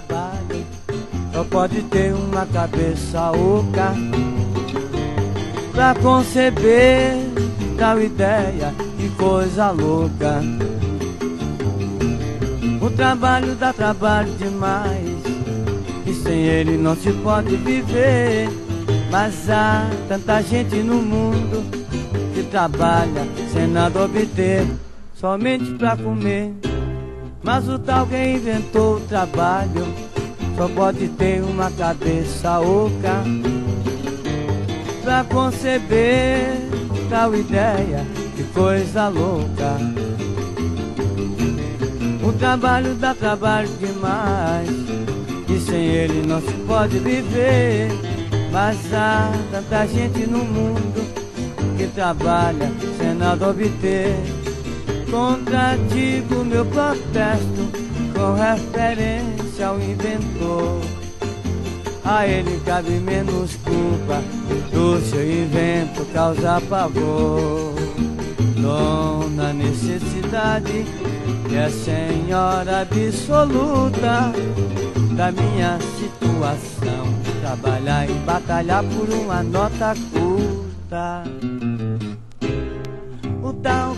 trabalho só pode ter uma cabeça oca pra conceber tal ideia que coisa louca. O trabalho dá trabalho demais e sem ele não se pode viver. Mas há tanta gente no mundo que trabalha sem nada obter, somente pra comer. Mas o tal que inventou o trabalho só pode ter uma cabeça oca pra conceber tal ideia, que coisa louca. O trabalho dá trabalho demais, e sem ele não se pode viver. Mas há tanta gente no mundo que trabalha sem nada obter. Contradigo meu protesto com referência ao inventor. A ele cabe menos culpa do seu invento causa pavor. Dona necessidade, que é senhora absoluta da minha situação. Trabalhar e batalhar por uma nota curta.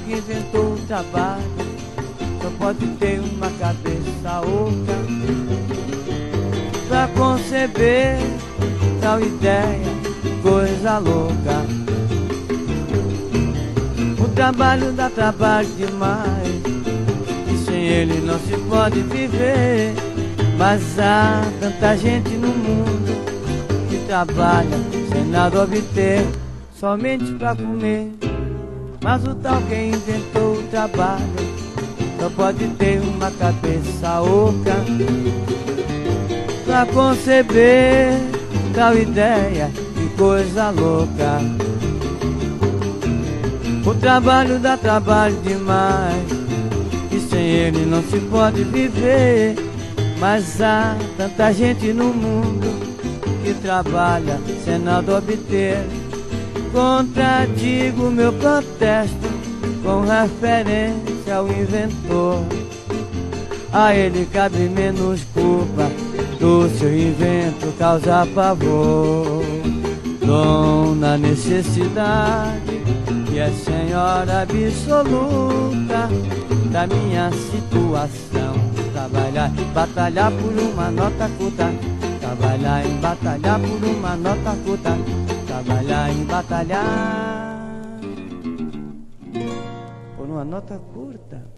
Que inventou o trabalho só pode ter uma cabeça oca pra conceber tal ideia, coisa louca. O trabalho dá trabalho demais, e sem ele não se pode viver. Mas há tanta gente no mundo que trabalha sem nada obter, somente pra comer. Mas o tal que inventou o trabalho só pode ter uma cabeça oca pra conceber tal ideia, que coisa louca. O trabalho dá trabalho demais, e sem ele não se pode viver. Mas há tanta gente no mundo que trabalha sem nada obter. Contradigo meu protesto com referência ao inventor. A ele cabe menos culpa do seu invento causa pavor. Dona necessidade, que é senhora absoluta da minha situação. Trabalhar, batalhar por uma nota curta. Trabalhar em batalhar por uma nota curta. Trabalhar em batalhar por uma nota curta.